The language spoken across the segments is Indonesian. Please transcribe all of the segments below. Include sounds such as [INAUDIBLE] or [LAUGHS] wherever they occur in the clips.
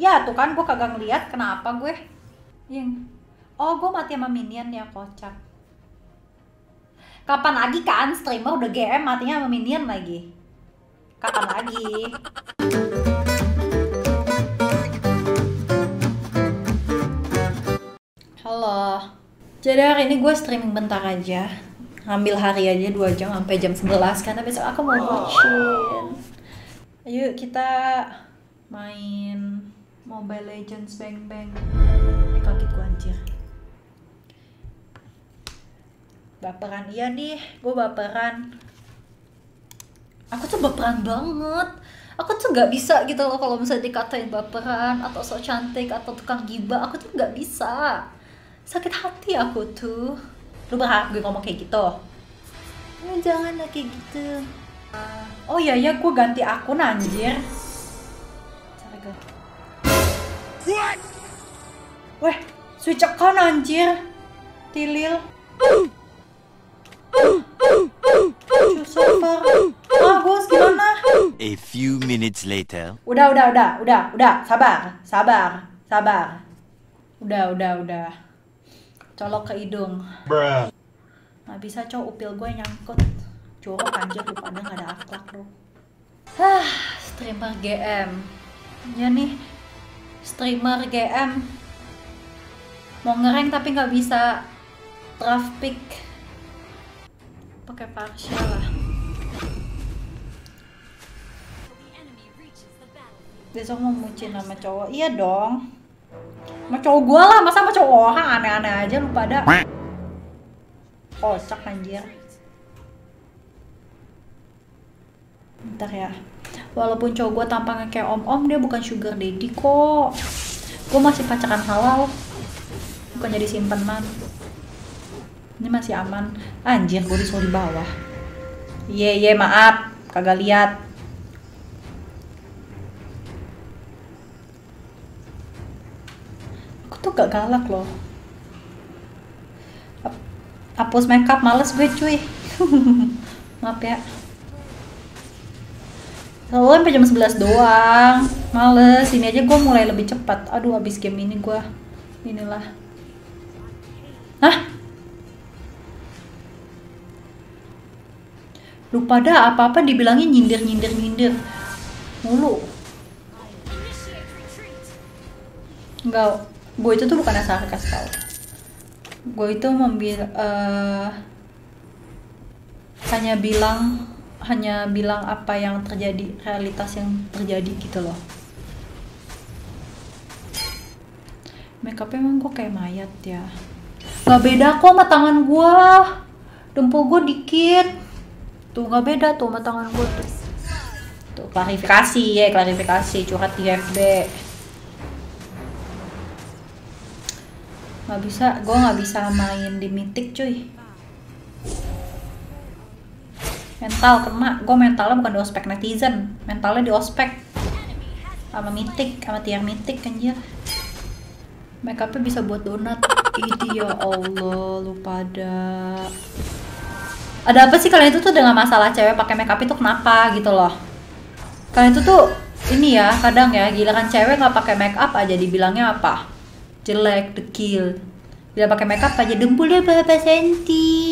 Ya tuh kan gue kagak ngeliat kenapa gue. Yang Oh gue mati sama minion ya kocak. Kapan lagi kan streamer udah GM matinya sama minion lagi? Kapan lagi? Halo. Jadi hari ini gue streaming bentar aja. Ngambil hari aja 2 jam sampai jam 11 Karena besok aku mau watchin Ayo kita main Mobile Legends Bang Bang. Eh kaget gue anjir. Baperan, iya nih gue baperan. Aku tuh baperan banget. Aku tuh gak bisa gitu loh kalau misalnya dikatain baperan Atau sok cantik atau tukang gibah Aku tuh gak bisa. Sakit hati aku tuh. Lu berharap gue ngomong kayak gitu? Eh, jangan lah kayak gitu. Oh iya ya gue ganti akun anjir. Cara ganti Weh, switch account anjir. Tilil. Server. Ah, bos gimana? A few minutes later. Udah, udah, udah, udah, udah. Sabar, sabar, sabar. Udah, udah, udah. Colok ke hidung. Nggak bisa cowok upil gue nyangkut. Jorok anjir lu pada nggak ada akhlak lu. Hah, streamer GM. Ya nih, streamer GM mau ngereng tapi nggak bisa. Draft pick. Pakai partial lah. Besok mau mucin sama cowok. Iya dong. Sama cowok gua lah. Masa sama cowok orang? Aneh-aneh aja lu pada kocak anjir. Bentar ya walaupun cowok gue tampangnya kayak om-om dia bukan sugar daddy kok. Gue masih pacaran halal. Bukan jadi simpenan. Ini masih aman. Anjir gue disuruh di bawah. Iya iya maaf. Kagak lihat. Aku tuh gak galak loh. Hap- hapus makeup males gue cuy. [LAUGHS] Maaf ya Selalu sampai jam 11 doang. Males, ini aja gue mulai lebih cepat. Aduh abis game ini gue Inilah. Hah? Lu pada apa-apa dibilangin nyindir-nyindir-nyindir Mulu. Enggak, gue itu tuh bukan sarkas tau. Gue itu membil eh, Hanya bilang hanya bilang apa yang terjadi realitas yang terjadi gitu loh. Makeupnya emang kok kayak mayat ya? Nggak beda kok sama tangan gua. Dempul gua dikit. Tuh nggak beda tuh sama tangan gua tuh. Tuh klarifikasi ya klarifikasi. Curhat di FB nggak bisa gua nggak bisa main di mitik cuy mental kena gue mentalnya bukan di ospek netizen. Mentalnya di ospek. Sama mitik sama tiang mitik anjir. Makeupnya bisa buat donat. Ini ya Allah lu pada. Ada apa sih? Kalian itu tuh dengan masalah cewek pakai makeup itu kenapa gitu loh? Kalian itu tuh ini ya kadang ya giliran cewek nggak pakai makeup aja dibilangnya apa? Jelek dekil. Bila pakai makeup aja dempulnya berapa senti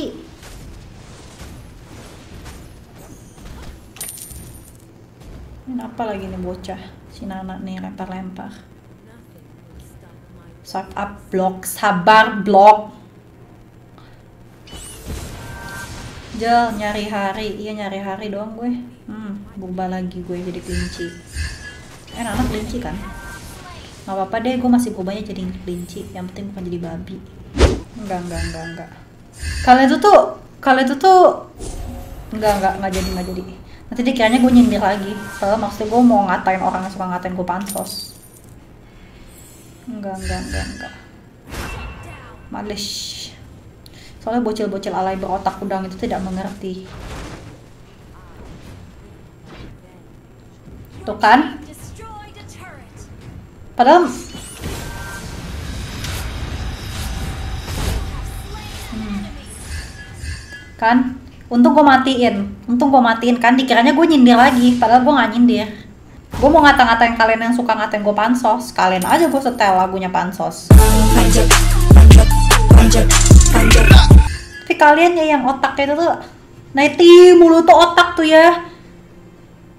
Ini apa lagi nih bocah? Si Nana nih lempar-lempar. Shut up block, sabar block. Jel, nyari hari. Iya nyari hari doang gue. Hmm, berubah lagi gue jadi kelinci. Eh, Nana kelinci kan? Gak apa-apa deh, gue masih berubahnya jadi kelinci. Yang penting bukan jadi babi. Enggak, enggak, enggak, enggak. Kalian itu tuh, kalian itu tuh enggak, enggak, enggak jadi, enggak jadi nanti dikiranya gue nyindir lagi. Padahal maksudnya gue mau ngatain orang yang suka ngatain gue pansos. Enggak enggak enggak enggak. Males soalnya bocil-bocil alay berotak udang itu tidak mengerti. Tuh kan? Padahal Hmm. kan untung gue matiin untung gue matiin kan dikiranya gue nyindir lagi padahal gue nggak nyindir Gue mau ngata-ngatain kalian yang suka ngatain gue pansos. Kalian aja gue setel lagunya pansos. Tapi kalian ya yang otaknya itu tuh naiti mulu tuh otak tuh ya.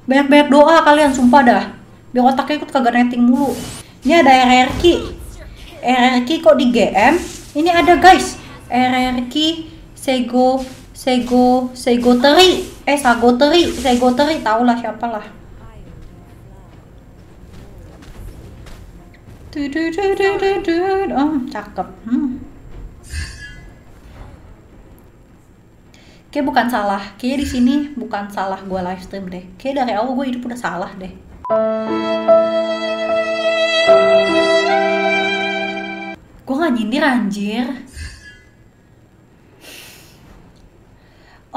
Banyak-banyak doa kalian, sumpah dah. Biar otaknya ikut kagak netting mulu. Ini ada RRQ. RRQ kok di GM? Ini ada guys. RRQ Sego Sego Sego Teri. Eh Sago Teri, Sego Teri tau lah siapa lah. Oh, cakep. Hmm. Kayak bukan salah. Kayaknya di sini bukan salah gue live stream deh. Kayak dari awal gue hidup udah salah deh. Gue gak nyindir anjir.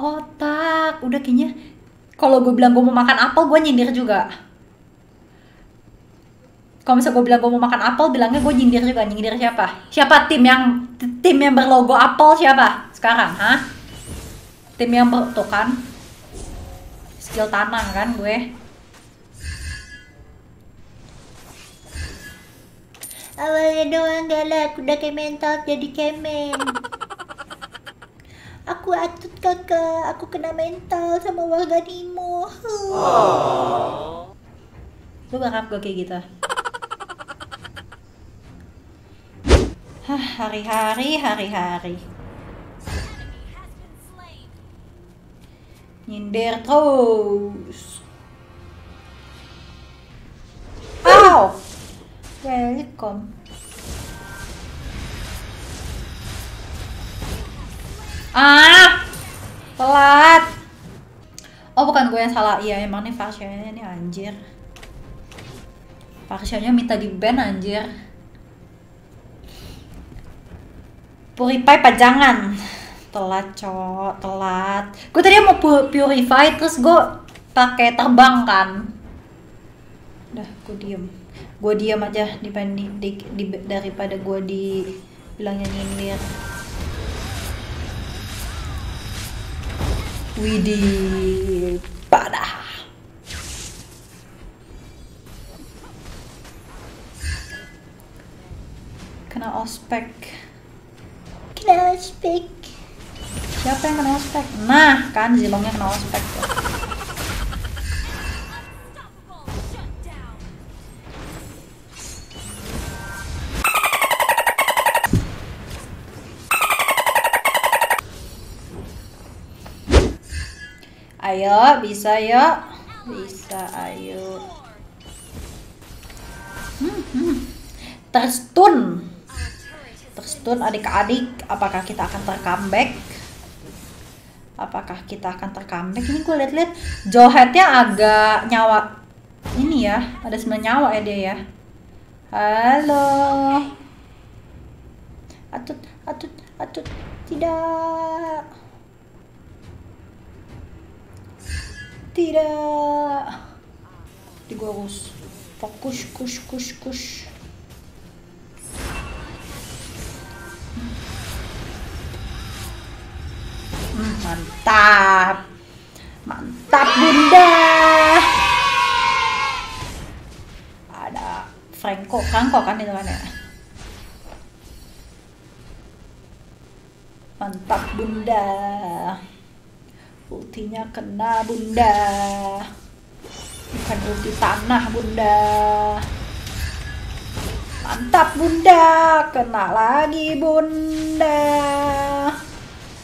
Otak, udah kayaknya kalau gue bilang gue mau makan apel, gue nyindir juga. Kalau misalnya gue bilang gue mau makan apel, bilangnya gue nyindir juga. Nyindir siapa? Siapa tim yang tim yang berlogo apel siapa sekarang, hah? Tim yang ber, tuh kan skill tanah kan gue. Awalnya doang galak, udah kayak mental jadi kemen. Aku kena mental sama warga Nimo. Lu berharap gue kayak gitu? Hah, hari-hari, hari-hari. Nyindir terus. Ow! Welcome. Ah! Telat. Oh, bukan gue yang salah. Iya, emang nih Farsianya nih anjir. Farsianya minta di ban anjir. Purify pajangan. Telat, cowok, telat. Gue tadi mau pu- purify terus gue pakai terbang kan. Udah, gue diem. Gue diem aja dibanding di, di- daripada gue di bilangnya nyindir. Widih, padah. Kena ospek. Kena ospek. Siapa yang kena ospek? Nah, kan Zilongnya kena ospek. tuh. Ayo, bisa yuk. Bisa, ayo. Hmm, hmm. Terstun. Terstun adik-adik, apakah kita akan tercomeback? Apakah kita akan tercomeback? Ini gue liat-liat Johetnya agak nyawa. Ini ya, ada sembilan nyawa ya dia ya. Halo. Atut, atut, atut. Tidak. Tidak. Di gua harus fokus, kus, kus, kus. Mantap. Mantap, Bunda. Ada Franco, Franco kan itu kan ya. Mantap, Bunda. Ultinya kena, Bunda. Bukan ulti tanah, Bunda. Mantap, Bunda. Kena lagi, Bunda.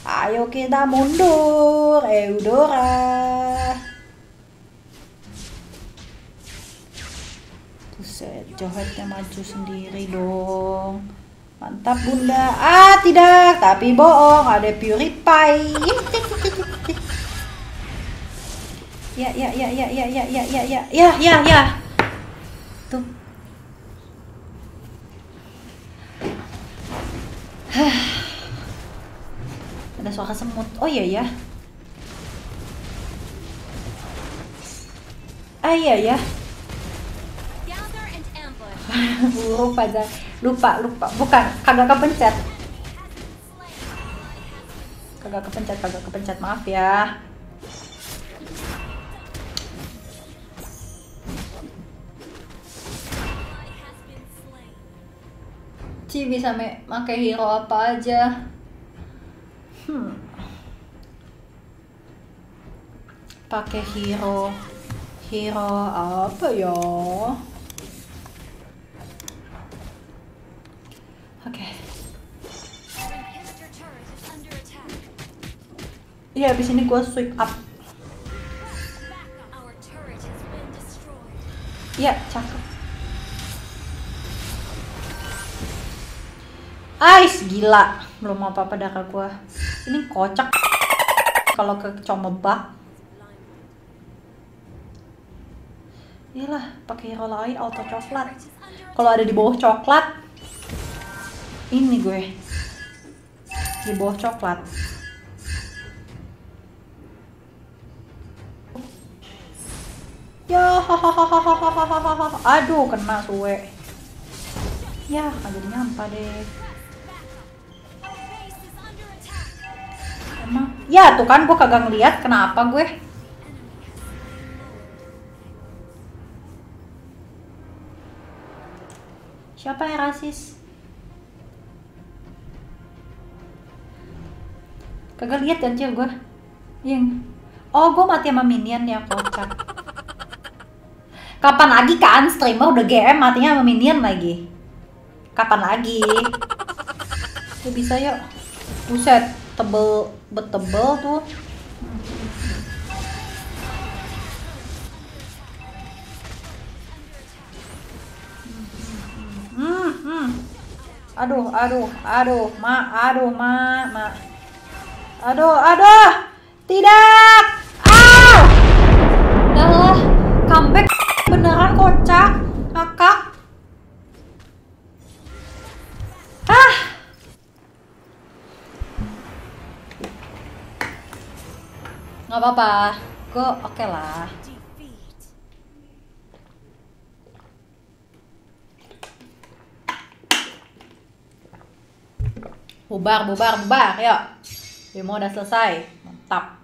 Ayo kita mundur, Eudora. Buset, Johetnya maju sendiri dong. Mantap bunda. Ah tidak, tapi bohong. Ada purify. [LAUGHS] Ya ya ya ya ya ya ya ya ya ya ya ya. Tuh. Ada suara semut. Oh iya ya. Ah iya ya. Buruk pada lupa lupa bukan kagak kepencet kagak kepencet kagak kepencet maaf ya Ci bisa make hero apa aja. Hmm. Pakai hero hero apa ya? Oke. Attack. Iya, abis ini gue sweep up. Iya, cakep. Ais, gila. Belum apa-apa darah gua. Ini kocak. Kalau ke comebak. Iyalah, pakai hero lain auto coklat. Kalau ada di bawah coklat, ini gue. Di bawah coklat. Ya, hahaha. Aduh, kena suwe. Ya, kagak nyampa deh. Ya, tuh kan gue kagak ngeliat. Kenapa gue? Siapa yang rasis? Kagak lihat anjir gue. Yang Oh, gue mati sama minion ya, kocak. Kapan lagi kan streamer udah GM matinya sama minion lagi? Kapan lagi? Ya bisa yuk. Buset, tebel betebel tuh. Hmm, hmm. Aduh, aduh, aduh, ma, aduh, ma, ma. Aduh, aduh. Tidak. Ah! Udahlah, comeback beneran kocak. Nggak apa-apa. Gue oke lah. Defeat. Bubar, bubar, bubar. Yuk. Demo udah selesai. Mantap.